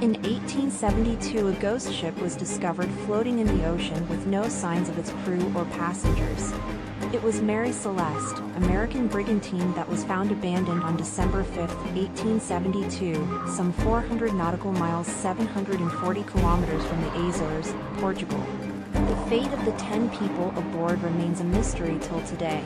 In 1872 a ghost ship was discovered floating in the ocean with no signs of its crew or passengers. It was Mary Celeste, American brigantine that was found abandoned on December 5, 1872, some 400 nautical miles 740 kilometers from the Azores, Portugal. The fate of the 10 people aboard remains a mystery till today.